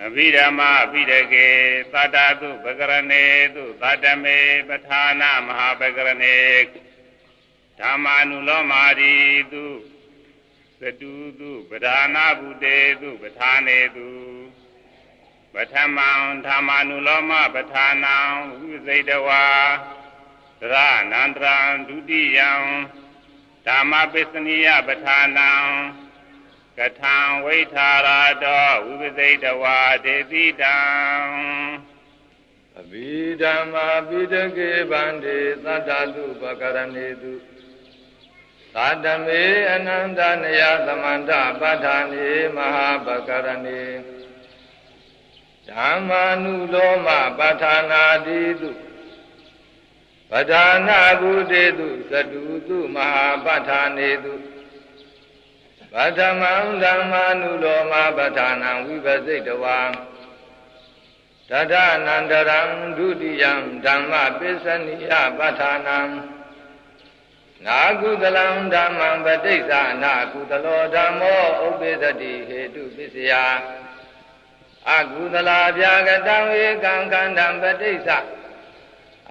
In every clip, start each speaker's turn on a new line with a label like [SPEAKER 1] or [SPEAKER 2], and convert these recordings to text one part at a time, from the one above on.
[SPEAKER 1] အဘိဓမ္မာအဘိဓကေသတ္တတုပကရဏေတုသတ္တမေပဌာနမဟာပကရဏေဓမ္မာနုလောမာရီတုသတုတုပဓာနာဘုတေတုပဌာနေတုပထမံဓမ္မာနုလောမပဌာနံဝိသိတဝါသရနန္တရံဒုတိယံဓမ္မပစ္စနိယပဌာနံ ကထံဝိထာရတောဝိပသိတဝါဒေတိတံ
[SPEAKER 2] အဘိဓမ္မာပိတကေဗန္တိသတ္တတုပကရဏေတုသာတမေအနန္တနယသမန္တပဋ္ဌာနေမဟာပကရဏေဓမ္မာနုလောမပဋ္ဌာနာတိတုပဋ္ဌာနာဘုတေတုသတုတုမဟာပဋ္ဌာနေတု ပထမံဓမ္မာနုလောမပဋ္ဌာနံဝိပစိတဝါတထနန္တရံဒုတိယံဓမ္မပစ္စနိယပဋ္ဌာနံနာကုသလံဓမ္မံပဋိစ္ဆာနာကုသလောဓမ္မောဥပ္ပေသတိဟေတုပစ္စယအကုသလာဗျာကတံဧကံခန္ဓံပဋိစ္ဆာ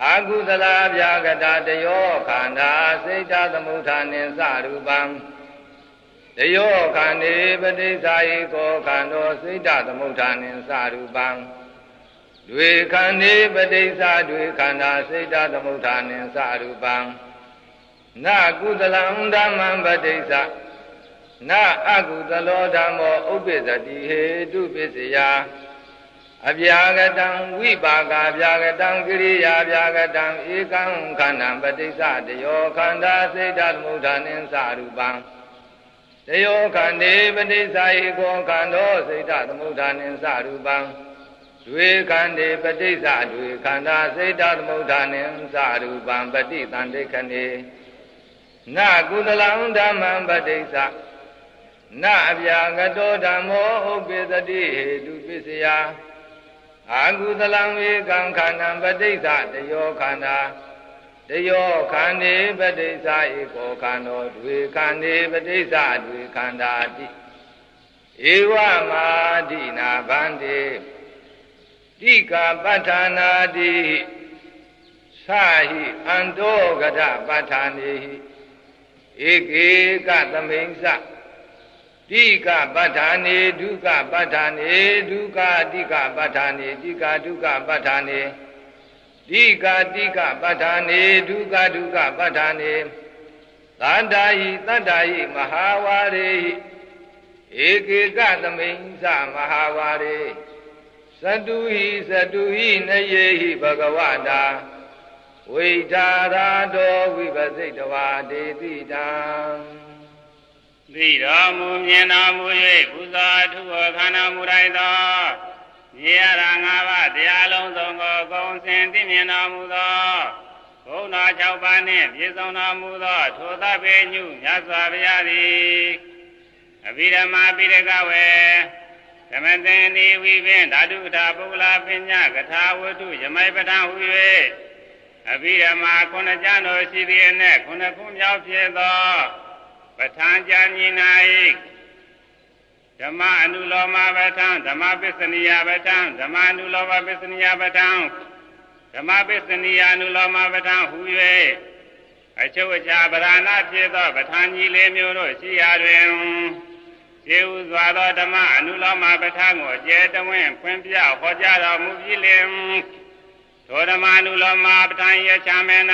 [SPEAKER 2] အာကုသလာဗျာကတာတယောခန္ဓာစိတ်တသမုဋ္ဌာနိသရူပံ တယောခန္ဒီပဋိစ္ဆာယိကောခန္ဓောစိတ်တသမုဋ္ဌာနိသရူပံတွေခန္ဒီပဋိစ္ဆာတွေခန္ဓာစိတ်တသမုဋ္ဌာနိသရူပံနကုသလံဓမ္မံပဋိစ္ဆာနအကုသလောဓမ္မောဥပ္ပဇတိဟေတုပစ္စယအပြာကတံဝိပါကာပြာကတံကိရိယာပြာကတံဧကံခန္ဓာပဋိစ္စတယောခန္ဓာစေတသမုဋ္ဌာနိသရူပံတ ယောခန္တေပဋိစ္စဧကောခန္ဓောစေတသမုဋ္ဌာနိသရူပံဒွေခန္တေပဋိစ္စဒွေခန္ဓာစေတသမုဋ္ဌာနိသရူပံပฏิတန်တေခဏေနကုသလံဓမ္မံပဋိစ္စနအပြာကတောဓမ္မောဥပ္ပသတိဟေတုပစ္စယအာကုသလံဝေကံခန္ဓံပဋိစ္စတယောခန္ဓာ တယောခန္ဒီပဋိစ္စဧကောခန္ဓောဒွေခန္ဒီပဋိစ္စဒွေခန္ဓာတိဧဝမာဒိနာဗန္တိတိကာပဋ္ဌာနာတိသာဟိအန္တောကရပဋ္ဌာနေဟိဧကေကသမိန်္စတိကပဋ္ဌာနေဒုက္ခပဋ္ဌာနေဒုက္ခတိကပဋ္ဌာနေတိကဒုက္ခပဋ္ဌာနေ တိကတိကပဋ္ဌာနေဒုက္ခဒုက္ခပဋ္ဌာနေသန္တာဟိတတ္တာဟိမဟာဝါရေဟိဧကေကသမိန်္စမဟာဝါရေသတုဟိသတုဟိနယေဟိဘဂဝတာဝိတာရာတောဝိပစိတဝါဒေတိတံ
[SPEAKER 1] သိတော်မူမြင်တော်မူ၍ပူဇော်ထုဝခန္ဓာမူတိုင်းသော မြေရတာ၅ပါးတရားလုံးစုံကိုကုံစင်သိမြင်တော်မူသောဘုံတော်၆ပါးနှင့်ပြည့်စုံတော်မူသောထိုသဗ္ဗေညုမြတ်စွာဘုရားသည်အဘိဓမ္မာပိရကဝေသမတန်ဒီဝိပင်ဓာတုထာပုဂ္ဂလာပညာကထာဝတ္ထုယမိုက်ပဋ္ဌာဟူ၍အဘိဓမ္မာခုနှစ်ကျမ်းတော်ရှိသည်အနက်ခုနှစ်ခုမြောက်ဖြစ်သောပဋ္ဌာန်းကြာမြင်၌ ဓမ္မအနုလောမပဋ္ဌာန်းဓမ္မပစ္စနိယပဋ္ဌာန်းဓမ္မအနုလောမပစ္စနိယပဋ္ဌာန်းဓမ္မပစ္စနိယအနုလောမပဋ္ဌာန်းဟူ၍အချုပ်အခြာဗราဏဖြစ်သောပဋ္ဌာန်းကြီးလေးမျိုးတို့ရှိရာတွင်ကျေဥစွာသောဓမ္မအနုလောမပဋ္ဌာန်းကိုအကျယ်တဝင်းဖွင့်ပြဟောကြားတော်မူပြီးလင်သောဓမ္မအနုလောမပဋ္ဌာန်းရချမ်းမဲ့၌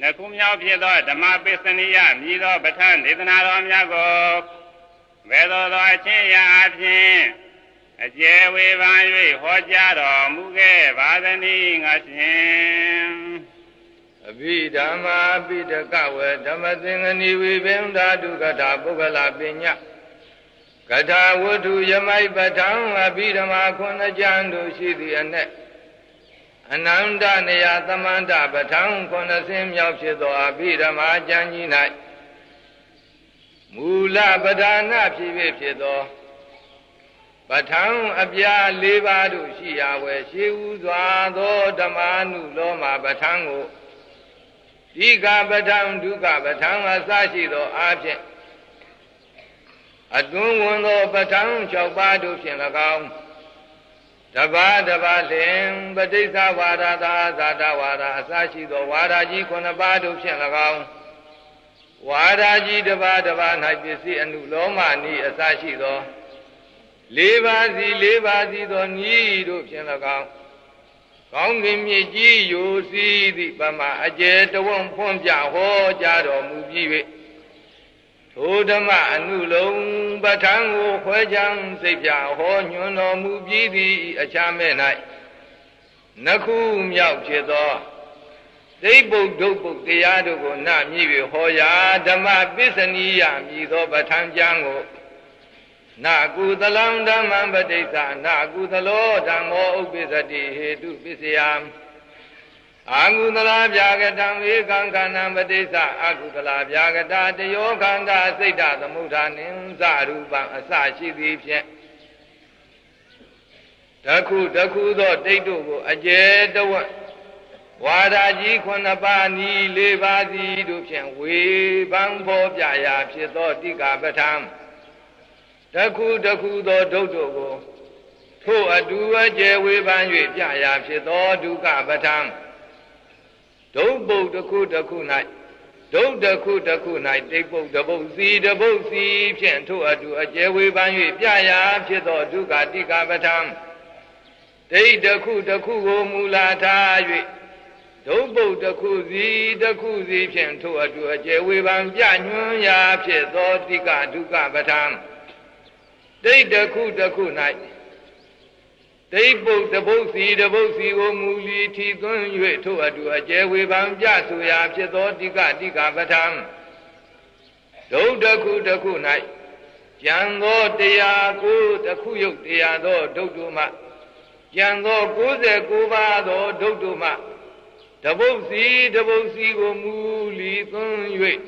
[SPEAKER 1] နှခုမြောက်ဖြစ်သောဓမ္မပစ္စနိယမြည်သောပဋ္ဌာန်းဒေသနာတော်များကို ဘယ်သို့သောအချင်းရာအဖြစ်အကျယ်ဝေဖန်၍ဟောကြားတော်မူခဲ့ပါသနည်းငါရှင်
[SPEAKER 2] အဘိဓမ္မာပိတကဝေဓမ္မသင်္ကနီဝိပင်ဓာတုကထာပုဂ္ဂလပညာကထာဝတ္ထုယမိုက်ပဋ္ဌာန်းအဘိဓမ္မာခုနှစ်ကျမ်းတို့ရှိသည့်အ내အနန္တနေယသမန္တပဋ္ဌံခုနှစ်ဆင်းမြောက်ဖြစ်သောအဘိဓမ္မာကျမ်းကြီး၌ မူလပဋ္ဌာနဖြစ်ဖြစ်ဖြစ်သောပဋ္ဌံအပြာ၄ပါးတို့ရှိရာဝယ်ရှိဥစွာသောဓမ္မာနုလောမပဋ္ဌံကိုဒီကပထံဒုက္ခပထံအစရှိသောအာဖြင့်အတွင်းဝင်သောပထံ6ပါးတို့ဖြင့်၎င်းတပါးတပါးလင်ပဋိစ္စဝါဒသာဇာတဝါဒအစရှိသောဝါဒကြီး9ပါးတို့ဖြင့်၎င်း ဝါဒကြီးတပါးတပါး၌ပစ္စည်းအနုလောမနီအစရှိသောလေးပါးစီလေးပါးစီသောညီတို့ဖြင့်၎င်းကောင်းကင်မြေကြီးယိုစီးသည့်ပမာအကျယ်တဝံဖွင့်ပြဟောကြားတော်မူပြီး၍ထိုဓမ္မအနုလုံးပဋ္ဌာန်းကိုခွဲခြားစိတ်ပြဟောညွှန်တော်မူပြီးသည့်အခြားမဲ့၌နခုမြောက်ဖြစ်သော သိဗုဒ္ဓုတ်ပုတ်တရားတို့ကိုနမြည်၍ဟောရာဓမ္မပစ္စနိယမြည်သောပဋ္ဌာန်းကျမ်းကိုနာကုသလံဓမ္မံပဋိစ္စနာကုသလောဓမ္မောဥပ္ပစ္စတိဟေတုပစ္စယံအာကုသလာဗျာကတံဧကံခန္ဓံပဋိစ္စအာကုသလာဗျာကတာတယောခန္ဓာစိတ်တသမုဋ္ဌာနိသရူပံအစရှိသည်ဖြင့်တခုတခုသောတိတ်တို့ကိုအကျယ်တဝတ် ဝါဒကြီးခုနှစ်ပါးနီးလေးပါးစီတို့ဖြင့်ဝေဘံဖောပြရာဖြစ်သောတိကပဋ္ဌာန်းတခုတခုသောဒုတ်တို့ကိုထို့အတူအကျယ်ဝေဖန်၍ပြရာဖြစ်သောဒုက္ခပဋ္ဌာန်းဒုတ်ပုတ်တစ်ခုတစ်ခု၌ဒုတ်တစ်ခုတစ်ခု၌တိတ်ပုတ်တပုတ်စီတပုတ်စီဖြင့်ထို့အတူအကျယ်ဝေဖန်၍ပြရာဖြစ်သောဒုက္ခတိကပဋ္ဌာန်းဒိတ်တစ်ခုတစ်ခုကိုမူလာထား၍ ဒုတ်ပုတ်တစ်ခုစီတစ်ခုစီဖြင့်ထို့အတူအကျယ်ဝေဖန်ပြညွှန်းရာဖြစ်သောတိကဒုက္ခပဋ္ဌာန်းဒိတ်တစ်ခုတစ်ခု၌ဒိတ်ပုတ်တပုတ်စီတပုတ်စီကိုမူလီထီသွင်း၍ထို့အတူအကျယ်ဝေဖန်ပြဆိုရာဖြစ်သောတိကတိကပဋ္ဌာန်းဒုတ်တစ်ခုတစ်ခု၌ကျန်သောတရားကိုတစ်ခုယုတ်တရားသောဒုတ်တို့မှကျန်သော69ပါးသောဒုတ်တို့မှ တပုတ်စီတပုတ်စီကိုမူလီသွင်း၍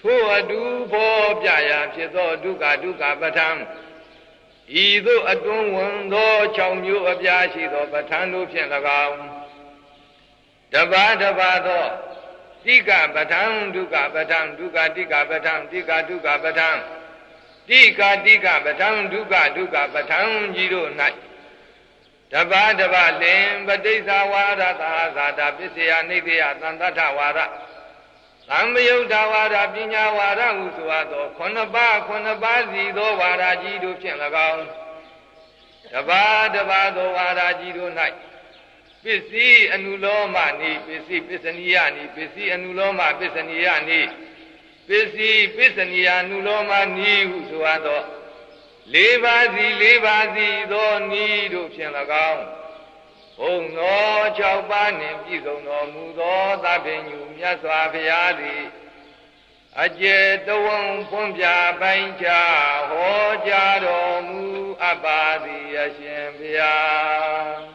[SPEAKER 2] ထို့အတူဖော်ပြရာဖြစ်သောဒုက္ခဒုက္ခပဋ္ဌာန်းဤသို့အတွန်းဝင်သော6မျိုးအပြားရှိသောပဋ္ဌာန်းတို့ဖြင့်၎င်းတပါးတပါးသောတိကပဋ္ဌာန်းဒုက္ခပဋ္ဌာန်းဒုက္ခတိကပဋ္ဌာန်းတိကဒုက္ခပဋ္ဌာန်းတိကတိကပဋ္ဌာန်းဒုက္ခဒုက္ခပဋ္ဌာန်းကြီးတို့၌ တပါးတပါးလင်ပဋိစ္စဝါဒသာဇာတာပစ္စယနိဒေယသံတထဝါဒသံမယုတ်ဝါဒပညာဝါဒဟုဆိုအပ်သောခုနှစ်ပါးခုနှစ်ပါးစီသောဝါဒကြီးတို့ဖြင့်၎င်းတပါးတပါးသောဝါဒကြီးတို့၌ပစ္စည်းအနုလောမနိပစ္စည်းပစ္စနိယနိပစ္စည်းအနုလောမပစ္စနိယနိပစ္စည်းပစ္စနိယအနုလောမနိဟုဆိုအပ်သော လေးပါးစီလေးပါးစီသောနိတို့ဖြင့်၎င်းဘုံသော၆ပါးနှင့်ပြည့်စုံတော်မူသောသဗ္ဗညုမြတ်စွာဘုရားသည်အကျေတဝံဖွင့်ပြပိုင်းခြားဟောကြားတော်မူအပ်ပါသည်အရှင်ဘုရား